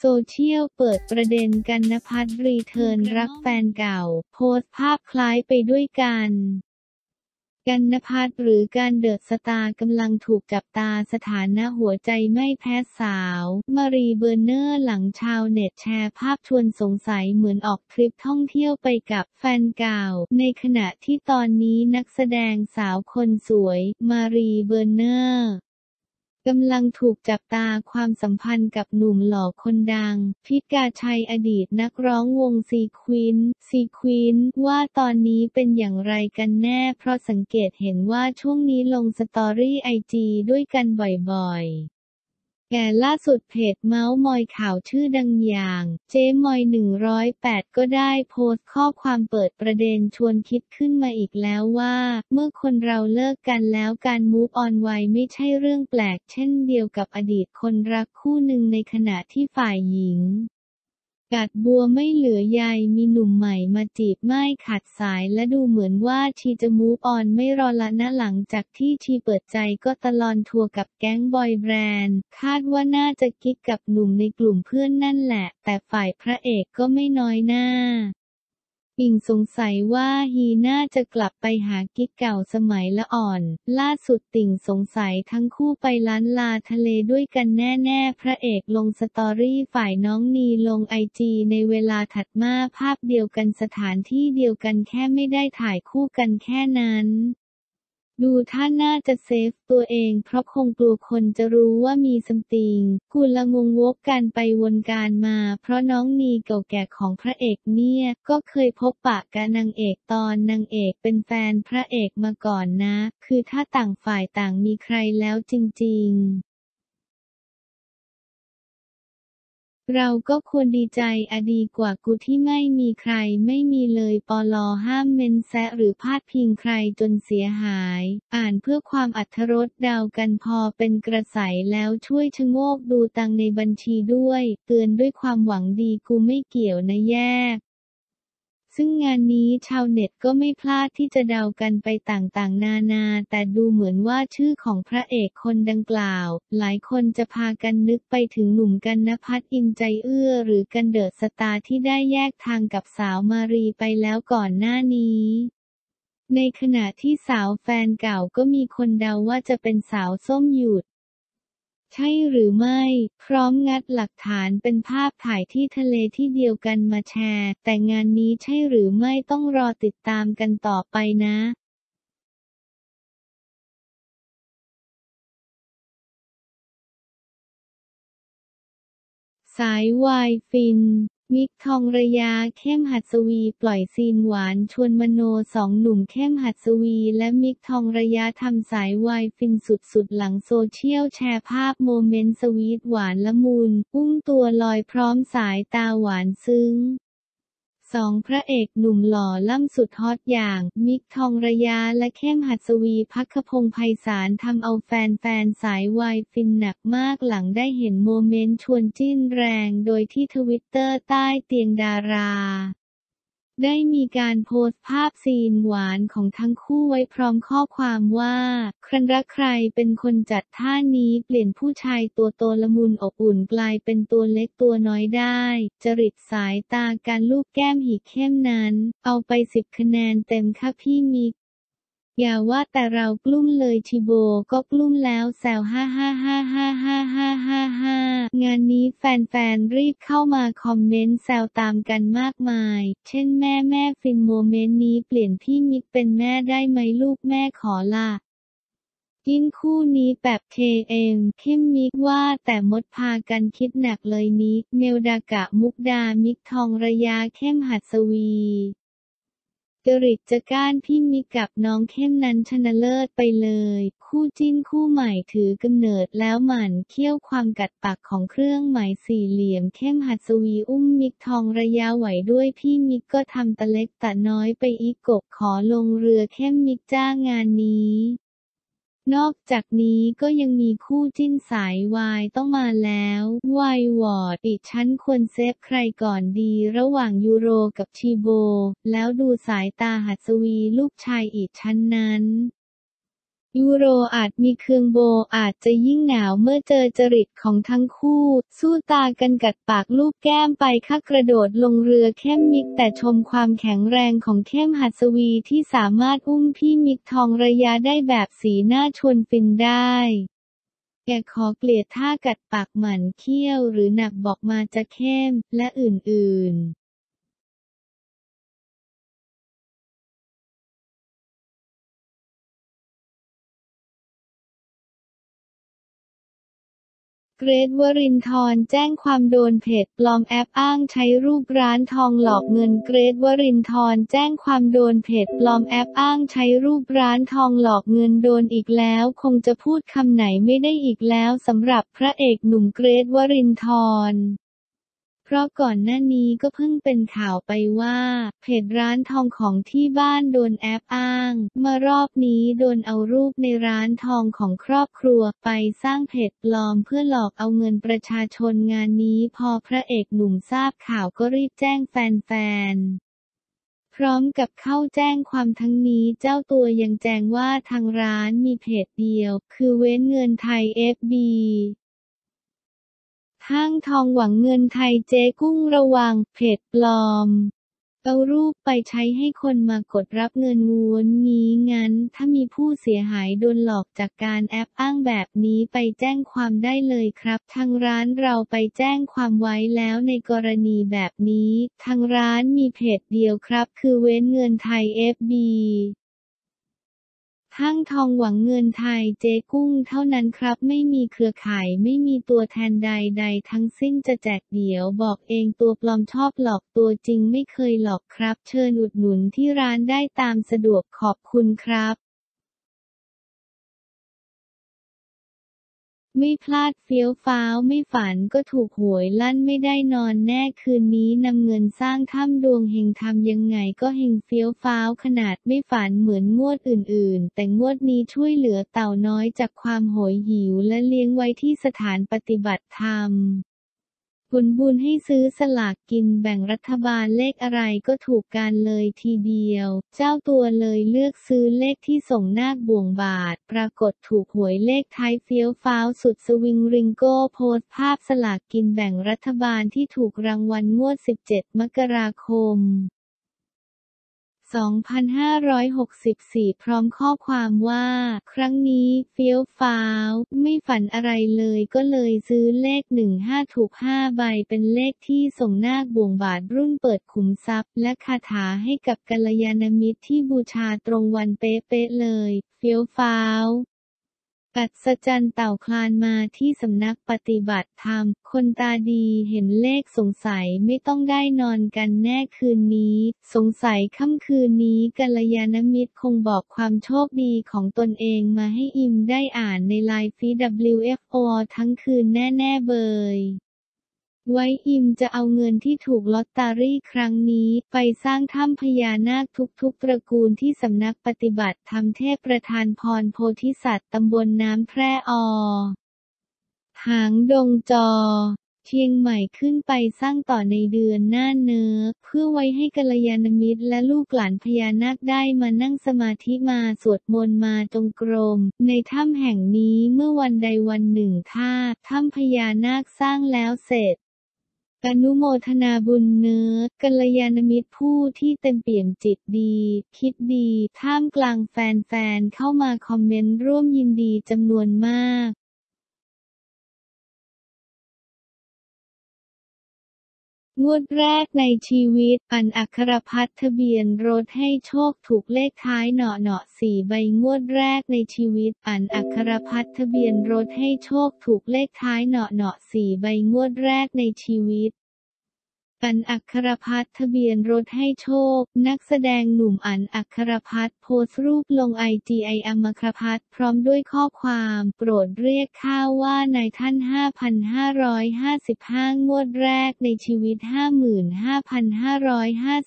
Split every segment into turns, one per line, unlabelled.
โซเชียลเปิดประเด็นกันนภัทรรีเทิร์นรักแฟนเก่า โพสต์ภาพคล้ายไปด้วยกัน กันนภัทรหรือกันเดอะสตาร์กำลังถูกจับตาสถานะหัวใจไม่แพ้สาว มารีเบรินเนอร์หลังชาวเน็ตแชร์ภาพชวนสงสัยเหมือนออกทริปท่องเที่ยวไปกับแฟนเก่า ในขณะที่ตอนนี้นักแสดงสาวคนสวย มารีเบรินเนอร์ กำลังถูกจับตาความสัมพันธ์กับหนุ่มหล่อคนดัง พิกาชัยอดีตนักร้องวง C-Quint C-Quint ว่าตอนนี้เป็นอย่างไรกันแน่ เพราะสังเกตเห็นว่าช่วงนี้ลง story IG ด้วยกันบ่อยๆ แต่ล่าสุดเพจเมาส์มอยข่าวชื่อดังอย่าง เจ๊มอย 108 ก็ได้โพสต์ข้อความเปิดประเด็นชวนคิดขึ้นมาอีกแล้วว่า เมื่อคนเราเลิกกันแล้วการ move on ไวไม่ใช่เรื่องแปลกเช่นเดียวกับอดีตคนรักคู่หนึ่งในขณะที่ฝ่ายหญิง ตัดบัวไม่เหลือใยมีหนุ่มใหม่มาจีบไม่ขาดสายและดูเหมือนว่า she จะ move on ไม่รอละนะหลังจากที่ she เปิดใจก็ตะลอนทัวร์กับแก๊ง boy band คาดว่าน่าจะกิ๊กกับหนุ่มในกลุ่มเพื่อนนั่นแหละ แต่ฝ่ายพระเอกก็ไม่น้อยหน้า ติ่งสงสัยว่า he น่าจะกลับไปหากิ๊กเก่าสมัยละอ่อน ล่าสุดติ่งสงสัยทั้งคู่ไปลัลลาทะเลด้วยกันแน่ๆ พระเอกลง story ฝ่ายน้องนีลง IG ในเวลาถัดมาภาพเดียวกันสถานที่เดียวกันแค่ไม่ได้ถ่ายคู่กันแค่นั้น ดูท่าน่าจะ save ตัวเองเพราะคงกลัวคนจะรู้ว่ามี something กูละงงวกกันไปวนกันมา เพราะน้องนีเก่าแก่ของพระเอกเนี่ย ก็เคยพบปะกับนางเอกตอนนางเอกเป็นแฟนพระเอกมาก่อนนะ คือถ้าต่างฝ่ายต่างมีใครแล้วจริง ๆ เราก็ควรดีใจอดีกว่ากูที่ไม่มีใครไม่มีเลยปลอห้ามเมนแซะหรือพาดพิงใครจนเสียหาย อ่านเพื่อความอัธรสเดากันพอเป็นกระใสแล้วช่วยชะโงกดูตังในบัญชีด้วย เตือนด้วยความหวังดีกูไม่เกี่ยวนะแยก ซึ่งงานนี้ชาวเน็ตก็ไม่พลาดที่จะเดากันไปต่างๆ นานา แต่ดูเหมือนว่าชื่อของพระเอกคนดังกล่าว หลายคนจะพากันนึกไปถึงหนุ่มกันนภัทรอินใจเอื้อ หรือกันเดอสตาที่ได้แยกทางกับสาวมารีไปแล้วก่อนหน้านี้ในขณะที่สาวแฟนเก่าก็มีคนเดาว่าจะเป็นสาวส้มหยุด ใช่หรือไม่ พร้อมงัดหลักฐานเป็นภาพถ่ายที่ทะเลที่เดียวกันมาแชร์ แต่งานนี้ใช่หรือไม่ต้องรอติดตามกันต่อไปนะสายวายฟิน มิกค์ทองระย้าเข้มหัสวีร์ปล่อยซีนหวานชวนมโนสองหนุ่มเข้มหัสวีร์และมิกค์ทองระย้าทำสายวายฟินสุดๆ หลังโซเชียลแชร์ภาพ moment sweet หวานละมุน อุ้มตัวลอยพร้อมสายตาหวานซึ้ง สองพระเอกหนุ่มหล่อล่ำสุดฮอตอย่าง มิกทองระยะและเข้มหัดสวีพักพงษ์ไพศาลทำเอาแฟนๆ สายวายฟินหนักมากหลังได้เห็นโมเมนต์ชวนจิ้นแรง โดยที่ทวิตเตอร์ใต้เตียงดารา ได้มีการโพสต์ภาพซีนหวานของทั้งคู่ไว้พร้อมข้อความว่า ครันรักใครเป็นคนจัดท่านี้เปลี่ยนผู้ชายตัวโตละมุนอบอุ่นกลายเป็นตัวเล็กตัวน้อยได้ จริตสายตาการลูบแก้มหีเข้มนั้น เอาไปสิบคะแนนเต็มค่ะพี่มิก อย่าว่าแต่เรากลุ้มเลยชิโบก็กลุ้มแล้วแซวฮ่าฮ่าฮ่าฮ่าฮ่าฮ่าฮ่าฮ่างานนี้แฟนๆ รีบเข้ามาคอมเมนต์แซวตามกันมากมาย เช่นแม่แม่ฟินโมเมนต์นี้เปลี่ยนพี่มิกเป็นแม่ได้ไหมลูกแม่ขอละกินคู่นี้แบบเคเอ็มเข้มมิกว่าแต่มดพากันคิดหนักเลยนิกเมลดากะมุกดามิกทองระยาเข้มหัดสวี จริตจะก้านพี่มิกกับน้องเข้มนั้นชนะเลิศไปเลย คู่จิ้นคู่ใหม่ถือกำเนิดแล้วหมั่นเคี่ยวความกัดปากของเครื่องหมายสี่เหลี่ยมเข้มหัดสวีอุ้มมิกทองระยะไหวด้วยพี่มิกก็ทำตะเล็กตะน้อยไปอีกกบขอลงเรือเข้มมิกจ้างงานนี้ นอกจากนี้ก็ยังมีคู่จิ้นสายวายต้องมาแล้ววายวอร์ดอีกชั้นควรเซฟใครก่อนดีระหว่างยูโรกับชีโบ แล้วดูสายตาหัดสวีลูกชายอีกชั้นนั้น ยูโรอาจมีเคืองโบอาจจะยิ่งหนาวเมื่อเจอจริตของทั้งคู่ สู้ตากันกัดปากลูกแก้มไปข้ากระโดดลงเรือเข้มมิกแต่ชมความแข็งแรงของเข้มหัสวีที่สามารถอุ้มพี่มิกทองระยะได้แบบสีหน้าชวนฟินได้แกขอเกลียดท่ากัดปากหมันเขี้ยวหรือหนักบอกมาจะเข้มและอื่นๆ เกรทวรินทร์แจ้งความโดนเพจปลอมแอปอ้างใช้รูปร้านทองหลอกเงินเกรทวรินทร์แจ้งความโดนเพจปลอมแอปอ้างใช้รูปร้านทองหลอกเงินโดนอีกแล้ว คงจะพูดคำไหนไม่ได้อีกแล้วสำหรับพระเอกหนุ่มเกรทวรินทร์ เพราะก่อนหน้านี้ก็เพิ่งเป็นข่าวไปว่า เพจร้านทองของที่บ้านโดนแอปอ้าง มารอบนี้โดนเอารูปในร้านทองของครอบครัวไปสร้างเพจปลอมเพื่อหลอกเอาเงินประชาชนงานนี้พอพระเอกหนุ่มทราบข่าวก็รีบแจ้งแฟนๆพร้อมกับเข้าแจ้งความทั้งนี้เจ้าตัวยังแจ้งว่าทางร้านมีเพจเดียว คือเว้นเงินไทย FB ห้างทองหวังเงินไทยเจ๊กุ้งระวัง เพจปลอม เอารูปไปใช้ให้คนมากดรับเงินงวนนี้งั้น ถ้ามีผู้เสียหายโดนหลอกจากการแอปอ้างแบบนี้ไปแจ้งความได้เลยครับ ทางร้านเราไปแจ้งความไว้แล้วในกรณีแบบนี้ ทางร้านมีเพจเดียวครับ คือเว้นเงินไทย FB ห้างทองหวังเงินไทยเจ๊กุ้งเท่านั้นครับไม่มีเครือข่ายไม่มีตัวแทนใด ๆ ทั้งสิ้นจะแจกเดี๋ยวบอกเองตัวปลอมชอบหลอกตัวจริงไม่เคยหลอกครับ เชิญอุดหนุนที่ร้านได้ตามสะดวกขอบคุณครับ ไม่พลาดเฟี้ยวฟ้าวไม่ฝันก็ถูกหวยลั่นไม่ได้นอนแน่คืนนี้นำเงินสร้างถ้ำดวงเฮงทำยังไงก็เฮงเฟี้ยวฟ้าวขนาดไม่ฝันเหมือนงวดอื่นๆ แต่งวดนี้ช่วยเหลือเต่าน้อยจากความโหยหิวและเลี้ยงไว้ที่สถานปฏิบัติธรรม ผลบุญให้ซื้อสลากกินแบ่งรัฐบาลเลขอะไรก็ถูกการเลยทีเดียว เจ้าตัวเลยเลือกซื้อเลขที่ส่งนาคบ่วงบาท ปรากฏถูกหวยเลขท้ายเฟี้ยวฟ้าวสุดสวิงริงโก้โพสต์ภาพสลากกินแบ่งรัฐบาลที่ถูกรางวัลงวด 17 มกราคม 2564 พร้อมข้อความว่า ครั้งนี้เฟี้ยวฟ้าว ไม่ฝันอะไรเลยก็เลยซื้อเลข 15 ถูก 5 ใบเป็นเลขที่ส่งนาคบ่วงบาทรุ่นเปิดขุมทรัพย์ และคาถาให้กับกัลยาณมิตรที่บูชาตรงวันเป๊ะๆเลย เฟี้ยวฟ้าว อัศจรรย์เต่าคลานมาที่สำนักปฏิบัติธรรม คนตาดีเห็นเลขสงสัยไม่ต้องได้นอนกันแน่คืนนี้ สงสัยค่ำคืนนี้กัลยาณมิตรคงบอกความโชคดีของตนเองมาให้อิมได้อ่านในไลน์ฟี WFO ทั้งคืนแน่ ๆ เบย ไว้อิมจะเอาเงินที่ถูกลอตเตอรี่ครั้งนี้ ไปสร้างถ้ำพญานาคทุกๆ ตระกูลที่สำนักปฏิบัติธรรมเทพประธานพรโพธิสัตว์ตำบลน้ำแพร่อหางดงจอ เชียงใหม่ขึ้นไปสร้างต่อในเดือนหน้าเนื้อ เพื่อไว้ให้กัลยาณมิตรและลูกหลานพญานาคได้มานั่งสมาธิมาสวดมนต์มาจงกรม ในถ้ำแห่งนี้เมื่อวันใดวันหนึ่งถ้าถ้ำพญานาคสร้างแล้วเสร็จ อนุโมทนาบุญเนื้อกัลยาณมิตรผู้ที่เต็มเปี่ยมจิตดี คิดดี ท่ามกลางแฟนๆ เข้ามาคอมเมนต์ร่วมยินดีจำนวนมาก งวดแรกในชีวิตอันอัครพัฒทะเบียนรถให้โชคถูกเลขท้ายเหนาะเหนาะสี่ใบงวดแรกในชีวิตอันอัครพัฒทะเบียนรถให้โชคถูกเลขท้ายเหนาะเหนาะสี่ใบงวดแรกในชีวิต อันอัครพัฒทะเบียนรถให้โชค นักแสดงหนุ่มอันอัครพัฒโพสรูปลงไอจีไออัมครพัฒพร้อมด้วยข้อความโปรดเรียกข้าว่านายท่าน 5,555 งวดแรกในชีวิต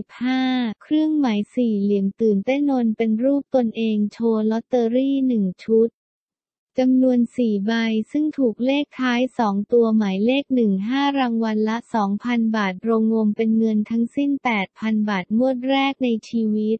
55,555 เครื่องหมายสี่เหลี่ยมตื่นเต้นนนเป็นรูปตนเองโชว์ลอตเตอรี่หนึ่งชุด จำนวน 4 ใบ ซึ่งถูกเลขท้าย 2 ตัวหมายเลข 15 รางวัลละ 2,000 บาทรวมงมเป็นเงินทั้งสิ้น 8,000 บาทงวดแรกในชีวิต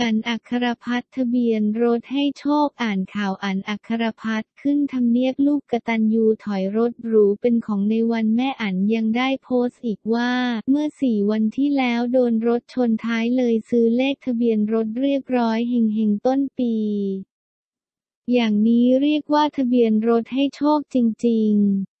อ่านอัครพัฒน์ทะเบียนรถให้โชคอ่านข่าวอ่านอัครพัฒน์ขึ้นทำเนียบลูกกตัญญูถอยรถหรูเป็นของในวันแม่อ่านยังได้โพสต์อีกว่า เมื่อสี่วันที่แล้วโดนรถชนท้ายเลยซื้อเลขทะเบียนรถเรียบร้อยเฮงเฮงต้นปี อย่างนี้เรียกว่าทะเบียนรถให้โชคจริง ๆ